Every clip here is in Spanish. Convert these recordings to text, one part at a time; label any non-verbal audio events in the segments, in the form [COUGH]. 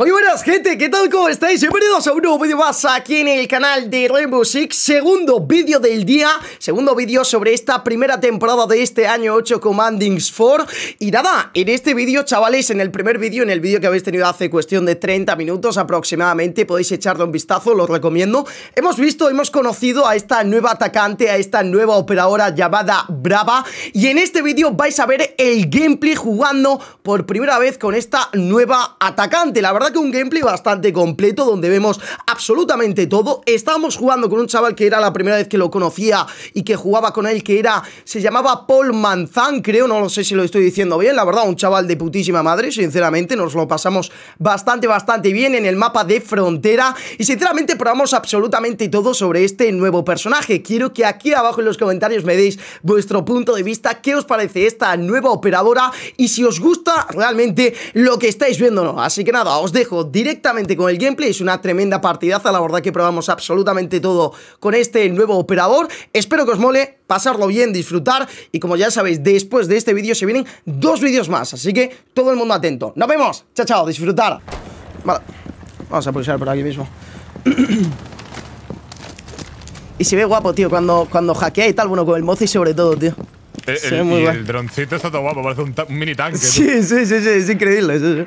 Muy buenas gente, ¿qué tal? ¿Cómo estáis? Bienvenidos a un nuevo vídeo más aquí en el canal de Rainbow Six Segundo vídeo del día, segundo vídeo sobre esta primera temporada de este año 8 Commandings 4 Y nada, en este vídeo chavales, en el primer vídeo, en el vídeo que habéis tenido hace cuestión de 30 minutos aproximadamente Podéis echarle un vistazo, lo recomiendo Hemos visto, hemos conocido a esta nueva atacante, a esta nueva operadora llamada Brava Y en este vídeo vais a ver el gameplay jugando por primera vez con esta nueva atacante La verdad que un gameplay bastante completo donde vemos absolutamente todo. Estábamos jugando con un chaval que era la primera vez que lo conocía y que jugaba con él, que era, se llamaba Paul Manzan, creo, no lo sé si lo estoy diciendo bien, la verdad, un chaval de putísima madre, sinceramente, nos lo pasamos bastante, bastante bien en el mapa de frontera y sinceramente probamos absolutamente todo sobre este nuevo personaje. Quiero que aquí abajo en los comentarios me deis vuestro punto de vista, qué os parece esta nueva operadora y si os gusta realmente lo que estáis viendo no. Así que nada, os dejo directamente con el gameplay, es una tremenda partidaza, la verdad que probamos absolutamente todo con este nuevo operador, espero que os mole, pasarlo bien, disfrutar. Y como ya sabéis, después de este vídeo se vienen dos vídeos más, así que todo el mundo atento, nos vemos, chao chao, disfrutar. Vale. vamos a pulsar por aquí mismo. [CLEARS THROAT] Y se ve guapo, tío, cuando, cuando hackea y tal, bueno, con el mozo y sobre todo, tío. El, el, y el droncito está todo guapo, parece un, un mini tanque. Sí, sí, sí, sí, es increíble. Sí, sí.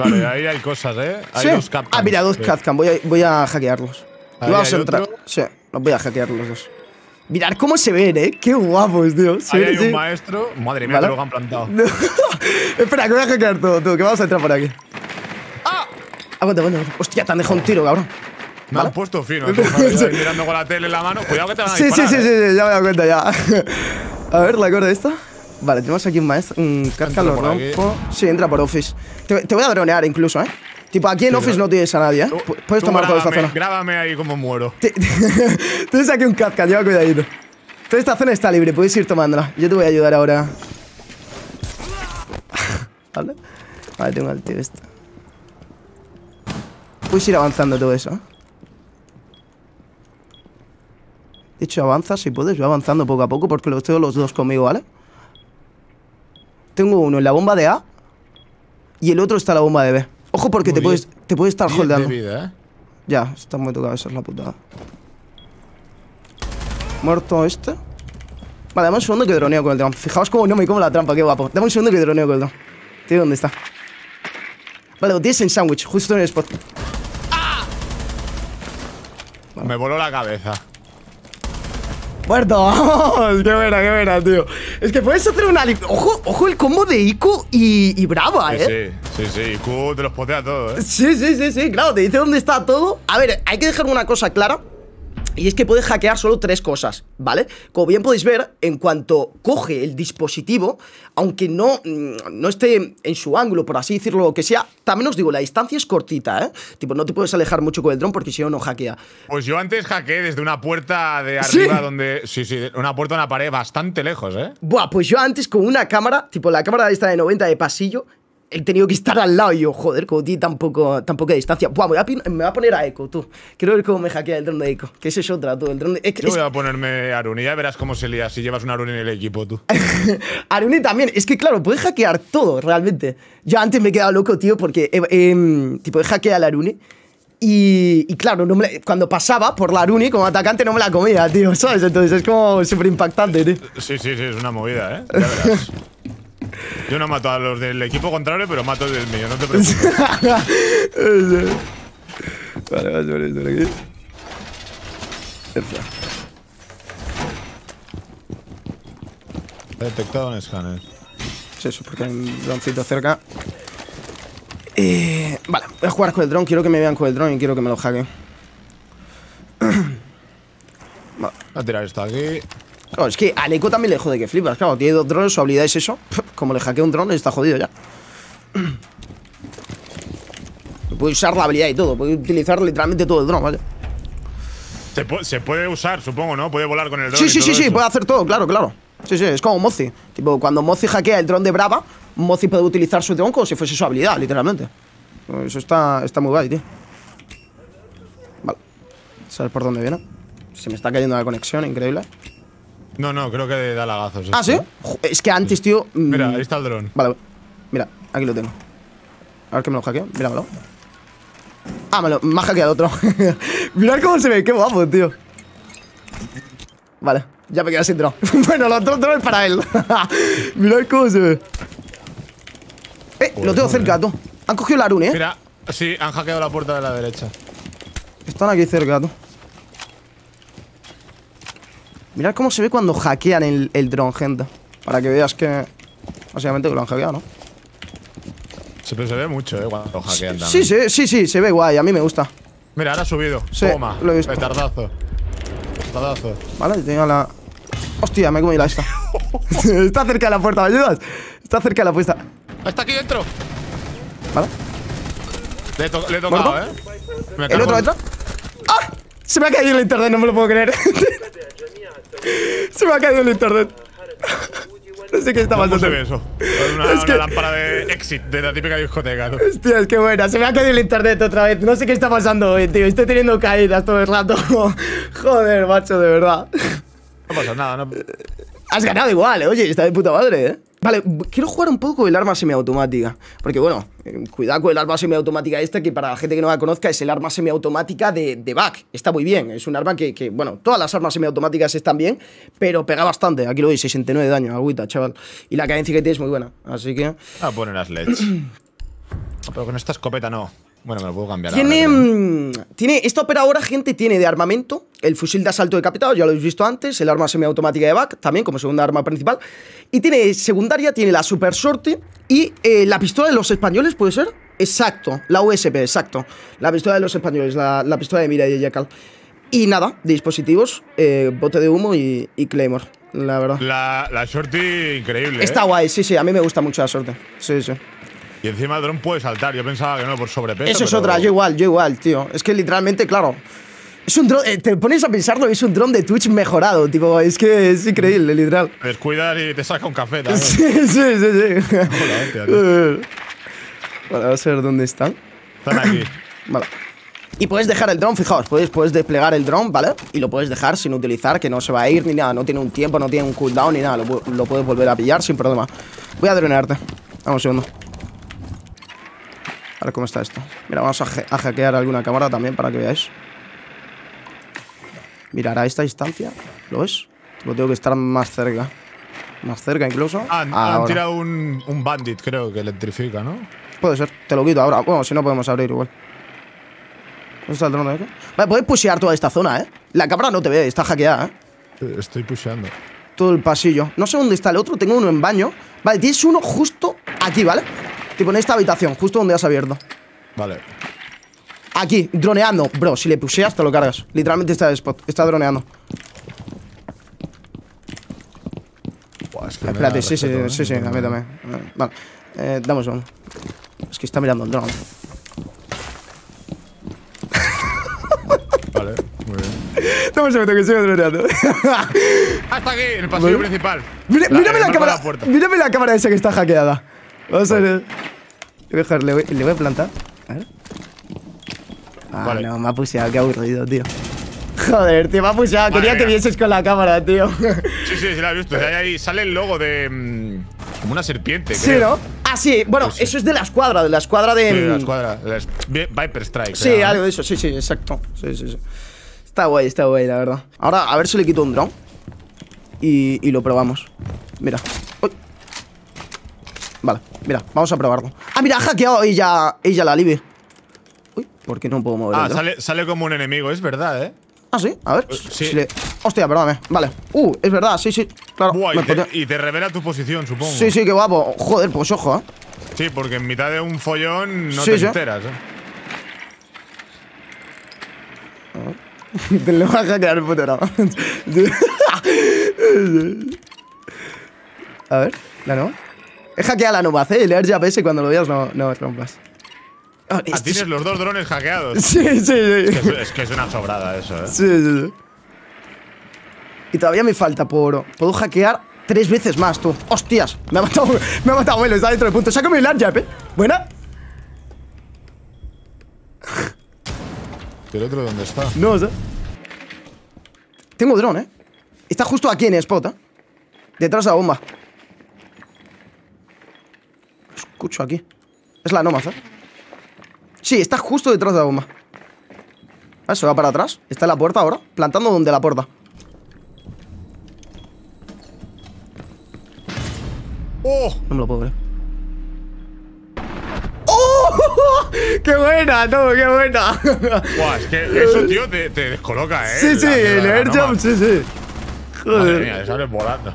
Vale, ahí hay cosas, ¿eh? Hay dos Capcom. Ah, mira, dos sí. Capcom. Voy a, voy a hackearlos. y vamos a entrar. Otro. Sí, los voy a hackear los dos. Mirad cómo se ven, ¿eh? Qué guapos, tío. ¿Sí ahí hay un maestro. Madre mía, ¿Vale? que lo han plantado. No. [LAUGHS] Espera, que voy a hackear todo, tú, que vamos a entrar por aquí. ¡Ah! Aguanta, aguanta, aguanta. Hostia, te han dejado un tiro, cabrón. Me ¿Vale? han puesto fino. [LAUGHS] Entonces, mirando con la tele en la mano. Cuidado que te van a sí, disparar. Sí, sí, ¿eh? sí, sí, ya me he dado cuenta, ya. [LAUGHS] a ver, la corda esta. Vale, tenemos aquí un maestro. Un casca lo rompo. Sí, entra por Office. Te, te, voy a dronear incluso, ¿eh? Tipo, aquí en sí, Office no, tienes a nadie, ¿eh? Tú, Puedes tú tomar toda esta zona. Grábame ahí como muero. [LAUGHS] Tienes aquí un Kafka, lleva cuidadito. Toda esta zona está libre, puedes ir tomándola. Yo te voy a ayudar ahora. [LAUGHS] ¿Vale? Vale, tengo al tío este. Puedes ir avanzando todo eso, ¿eh? De hecho, avanza si puedes, voy avanzando poco a poco porque los tengo los dos conmigo, ¿vale? Tengo uno en la bomba de A y el otro está en la bomba de B. Ojo porque te puedes, te puedes estar holdeando. Vida, ¿eh? Ya, está muy tocado, esa es la putada. Muerto este. Vale, dame un segundo que droneo con el dron. Fijaos cómo no me como la trampa, qué guapo. Dame un segundo que droneo con el dron. Tío, ¿dónde está? Vale, lo tienes en sándwich, justo en el spot. ¡Ah! Vale. Me voló la cabeza. ¡Muerto! [LAUGHS] ¡Qué buena, qué buena, tío! Es que puedes hacer una... Ojo, ojo el combo de Ico y, y Brava, ¿eh? Sí, sí, sí. Ico te los potea todo, ¿eh? Sí, sí, sí, sí. Claro, te dice dónde está todo. A ver, hay que dejar una cosa clara. Y es que puede hackear solo tres cosas, ¿vale? Como bien podéis ver, en cuanto coge el dispositivo, aunque no, no esté en su ángulo, por así decirlo, lo que sea, también os digo, la distancia es cortita, ¿eh? Tipo, no te puedes alejar mucho con el dron porque si no, no hackea. Pues yo antes hackeé desde una puerta de arriba ¿Sí? donde... Sí, sí, una puerta de una pared bastante lejos, ¿eh? Buah, pues yo antes con una cámara, tipo la cámara esta de 90 de pasillo, he tenido que estar al lado y yo, joder, como ti tampoco, tampoco de distancia. Buah, me voy, a, me voy a poner a Echo, tú. Quiero ver cómo me hackea el dron de Echo. Que ese es otra, tú. El dron de Yo voy a ponerme Aruni, ya verás cómo se lía si llevas un Aruni en el equipo, tú. [LAUGHS] Aruni también. Es que, claro, puedes hackear todo, realmente. Yo antes me he quedado loco, tío, porque, eh, eh, tipo, he hackeado al Aruni. Y, y, claro, no me la, cuando pasaba por la Aruni como atacante no me la comía, tío, ¿sabes? Entonces es como súper impactante, tío. Sí, sí, sí, es una movida, ¿eh? Ya verás. [LAUGHS] Yo no mato a los del equipo contrario, pero mato del mío, no te preocupes. [LAUGHS] vale, a ver esto aquí. Detectado un escáner. Sí, eso, porque hay un droncito cerca. Eh, vale, voy a jugar con el dron. Quiero que me vean con el dron y quiero que me lo hackeen. [CLEARS THROAT] vale. Voy a tirar esto aquí. Claro, es que a Neko también le jode que flipas. Claro, tiene dos drones, su habilidad es eso. [LAUGHS] Como le hackea un dron, está jodido ya. [CLEARS THROAT] Puede usar la habilidad y todo. Puede utilizar literalmente todo el dron, vaya. Se, pu se puede usar, supongo, ¿no? Puede volar con el dron. Sí, sí, sí, sí, puede hacer todo, claro, claro. Sí, sí, es como Mozi. Tipo, cuando Mozi hackea el dron de Brava, Mozi puede utilizar su dron como si fuese su habilidad, literalmente. Eso está, está muy guay, tío. Vale. ¿Sabes por dónde viene? Se me está cayendo la conexión, increíble. No, no, creo que da lagazos. ¿Ah, sí? Es que antes, tío. Mira, ahí está el dron. Vale, mira, aquí lo tengo. A ver que me lo hackeo. Míramelo. Ah, me, lo, me ha hackeado otro. [LAUGHS] Mirad cómo se ve. Qué guapo, tío. Vale. Ya me quedé sin drone. [LAUGHS] bueno, lo otro drone es para él. [LAUGHS] Mirad cómo se ve. Eh, lo tengo cerca, tú. Han cogido la Arun, eh. Mira, sí, han hackeado la puerta de la derecha. Están aquí cerca, tú. Mirad cómo se ve cuando hackean el, el dron, gente. Para que veas que. Básicamente que lo han hackeado, ¿no? Se, se ve mucho, eh, cuando hackean también. Sí, sí, sí, sí, se ve guay, a mí me gusta. Mira, ahora ha subido. Sí, Toma. lo he visto. Petardazo. Petardazo. Vale, tengo la. Hostia, me he comido la esta. [LAUGHS] Está cerca de la puerta, ¿me ayudas? Está cerca de la puerta. Está aquí dentro. Vale. Le he, to- le he tocado, ¿Muerto? eh. Me ¿El otro entra? ¡Ah! Se me ha caído el internet, no me lo puedo creer. [LAUGHS] se me ha caído el internet. no sé qué está ¿Cómo pasando. se ve eso? Una, Es que- una lámpara de exit de la típica discoteca, ¿no? Hostia, es que buena. Se me ha caído el internet otra vez. No sé qué está pasando hoy, tío. Estoy teniendo caídas todo el rato. [LAUGHS] Joder, macho, de verdad. No pasa nada, no. Has ganado igual, eh. oye, está de puta madre, ¿eh? Vale, quiero jugar un poco el arma semiautomática. Porque, bueno, eh, cuidado con el arma semiautomática esta, que para la gente que no la conozca es el arma semiautomática de, de Back. Está muy bien, es un arma que, que, bueno, todas las armas semiautomáticas están bien, pero pega bastante. Aquí lo veis, 69 de daño, agüita, chaval. Y la cadencia que tiene es muy buena, así que... Ah, poner las LEDs. No, [CLEARS THROAT] pero con esta escopeta no. Bueno, me lo puedo cambiar. Tiene, ahora, mm, tiene, esta operadora, gente, tiene de armamento el fusil de asalto decapitado, ya lo habéis visto antes, el arma semiautomática de back, también como segunda arma principal. Y tiene secundaria, tiene la super sorte y eh, la pistola de los españoles, ¿puede ser? Exacto, la USP, exacto. La pistola de los españoles, la, la pistola de mira y de Jackal. Y nada, dispositivos, eh, bote de humo y, y Claymore, la verdad. La, la shorty increíble. Está ¿eh? guay, sí, sí, a mí me gusta mucho la sorte. Sí, sí. Y encima el dron puede saltar. Yo pensaba que no, por sobrepeso. Eso es pero- otra, yo igual, yo igual, tío. Es que literalmente, claro. Es un dron, eh, te pones a pensarlo, es un dron de Twitch mejorado, tipo, es que es increíble, literal. Te descuidas y te saca un café [LAUGHS] también. Sí, sí, sí, sí. Joder. [LAUGHS] Vale, vamos a ver dónde están. Están aquí. [CLEARS THROAT] Vale. Y puedes dejar el dron, fijaos, puedes, puedes desplegar el dron, ¿vale? Y lo puedes dejar sin utilizar, que no se va a ir ni nada, no tiene un tiempo, no tiene un cooldown ni nada, lo, pu- lo puedes volver a pillar sin problema. Voy a dronearte. Vamos un segundo. A ver cómo está esto. Mira, vamos a, ha- a hackear alguna cámara también para que veáis. Mirar a esta distancia, ¿lo ves? Tipo, tengo que estar más cerca. Más cerca incluso. Ah, han, han tirado un, un bandit, creo, que electrifica, ¿no? Puede ser, te lo quito ahora. Bueno, si no podemos abrir igual. ¿Dónde está el dron de aquí? Vale, puedes pushear toda esta zona, ¿eh? La cámara no te ve, está hackeada, ¿eh? Eh, Estoy pusheando. Todo el pasillo. No sé dónde está el otro, tengo uno en baño. Vale, tienes uno justo aquí, ¿vale? Tipo en esta habitación, justo donde has abierto. Vale. Aquí, droneando. Bro, si le pusheas te lo cargas. Literalmente está de spot, está droneando. Buah, es que me Espérate, sí, sí, ¿eh? sí, sí, a mí también. Vale, eh, dame un. Es que está mirando el drone. [LAUGHS] Vale, muy bien. Dame un segundo que sigo droneando. [LAUGHS] Está aquí, en el pasillo principal. Mira- La- mírame la cámara. la mírame la cámara esa que está hackeada. Vamos a ver. Le voy a dejar, le voy, le voy a plantar. A ver. Ah, Vale. no, me ha puseado, qué aburrido, tío. [LAUGHS] Joder, tío, me ha puseado. Quería que vieses con la cámara, tío. [LAUGHS] Sí, sí, sí, la he visto. Ahí, ahí sale el logo de. mm, como una serpiente. sí, creo. ¿no? Ah, sí, bueno, sí. eso es de la escuadra, de la escuadra de. Sí, la mm, escuadra. Viper Strike. Sí, algo de eso, sí, sí, exacto. Sí, sí, sí. Está guay, está guay, la verdad. Ahora, a ver si le quito un drone. Y, y lo probamos. Mira. Vale, mira, vamos a probarlo. Ah, mira, ha hackeado ella, ella la Libby. Uy, ¿por qué no puedo mover Ah, sale, sale como un enemigo, es verdad, ¿eh? Ah, sí, a ver. sí. si le- Hostia, perdóname. Vale. Uh, es verdad, sí, sí. Claro. Buah, y, te, y revela tu posición, supongo. Sí, sí, qué guapo. Joder, pues ojo, ¿eh? Sí, porque en mitad de un follón no Sí, te sí. enteras, ¿eh? Te lo vas a hackear el puto. [LAUGHS] A ver, la nueva. He hackeado la nueva, ¿eh? El Air GPS cuando lo veas no, no rompas. Ah, Ah, tienes es- los dos drones hackeados. [LAUGHS] Sí, sí, sí. Es, es que es una sobrada eso, ¿eh? Sí, sí, sí. Y todavía me falta por. Puedo hackear tres veces más, tú. ¡Hostias! Me ha matado, [LAUGHS] me ha matado abuelo, está dentro del punto. Sácame el Air ¿eh? ¿Buena? ¿Y el otro dónde está? No sé. Tengo dron, ¿eh? Está justo aquí en el spot, ¿eh? Detrás de la bomba. Escucho aquí. Es la Nomad, ¿eh? Sí, está justo detrás de la bomba. Ah, se va para atrás. Está en la puerta ahora. Plantando donde la puerta. ¡Oh! No me lo puedo creer. ¡Oh! [LAUGHS] ¡Qué buena, tú! ¡Qué buena! Buah, es que eso, tío, te, te descoloca, ¿eh? sí, sí, La el air jump, sí, sí. Madre Joder. mía, sales volando.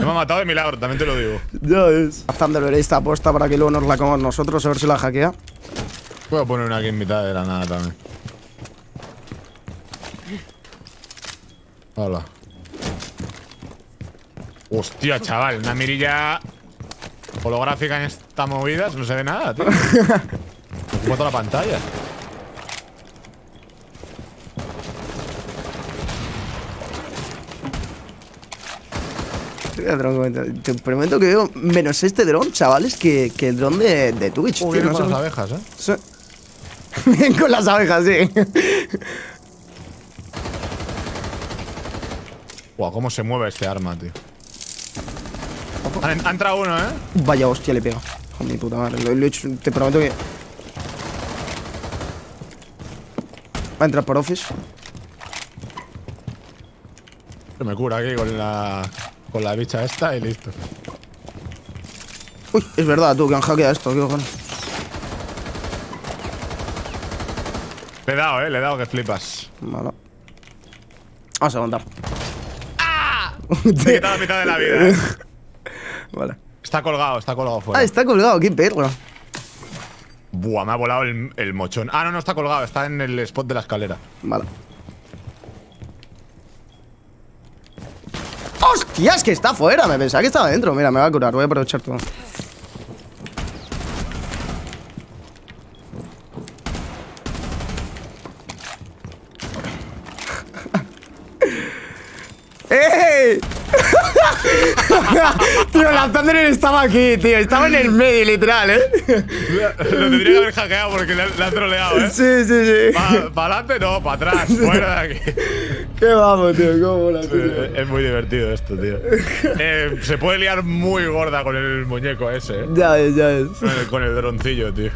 Me ha matado de milagro, también te lo digo. Ya ves. Thunder esta apuesta para que luego nos la comamos nosotros, a ver si la hackea. Voy a poner una aquí en mitad de la nada también. Hola. Hostia, chaval, una mirilla holográfica en esta movida, no se ve nada, tío. [LAUGHS] Ocupa toda la pantalla. Te prometo que veo menos este dron, chavales, que, que el dron de, de Twitch. Tío, no con las abejas, ¿eh? Bien [LAUGHS] con las abejas, sí. Buah, cómo se mueve este arma, tío. Ha, ha entrado uno, ¿eh? Vaya hostia, le pega. Mi puta madre. Lo, lo he hecho, te prometo que. Va a entrar por Office. Se me cura aquí con la. Con la bicha esta y listo. Uy, es verdad, tú, que han hackeado esto, qué cojones. Le he dado, eh, le he dado que flipas. Vale. Vamos a aguantar. [LAUGHS] Me he quitado la mitad de la vida. eh. Vale. Está colgado, está colgado fuera. Ah, está colgado, qué perro. Buah, me ha volado el, el mochón. Ah, no, no está colgado, está en el spot de la escalera. Vale. ¡Hostia! Es que está fuera. Me pensaba que estaba dentro. Mira, me va a curar. Voy a aprovechar todo. [LAUGHS] ¡Ey! [LAUGHS] tío, la Thunder estaba aquí, tío. Estaba en el medio, literal, ¿eh? Lo tendría que haber hackeado porque le, le han troleado, ¿eh? Sí, sí, sí. ¿Para adelante? No, para atrás, fuera de aquí. [LAUGHS] Qué vamos, tío. Cómo mola, tío. Es muy divertido esto, tío. [LAUGHS] Eh, se puede liar muy gorda con el muñeco ese, ¿eh? Ya ves, ya. Con el, con el droncillo, tío.